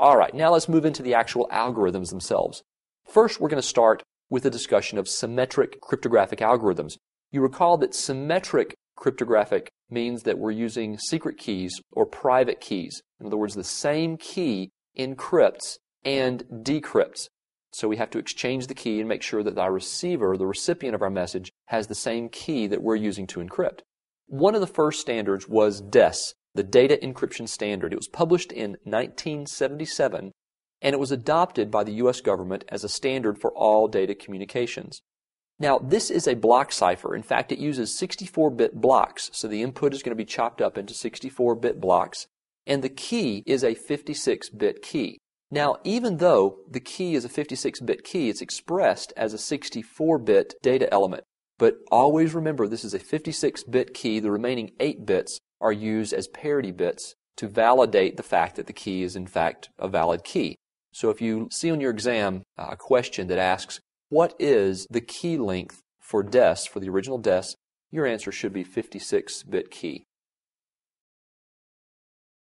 All right, now let's move into the actual algorithms themselves. First, we're going to start with a discussion of symmetric cryptographic algorithms. You recall that symmetric cryptographic means that we're using secret keys or private keys. In other words, the same key encrypts and decrypts. So we have to exchange the key and make sure that our receiver, the recipient of our message, has the same key that we're using to encrypt. One of the first standards was DES, the Data Encryption Standard. It was published in 1977 and it was adopted by the US government as a standard for all data communications. Now, this is a block cipher. In fact, it uses 64-bit blocks, so the input is going to be chopped up into 64-bit blocks, and the key is a 56-bit key. Now, even though the key is a 56-bit key, it's expressed as a 64-bit data element. But always remember this is a 56-bit key. The remaining 8 bits are used as parity bits to validate the fact that the key is in fact a valid key. So if you see on your exam uh, a question that asks, what is the key length for DES, for the original DES, your answer should be 56-bit key.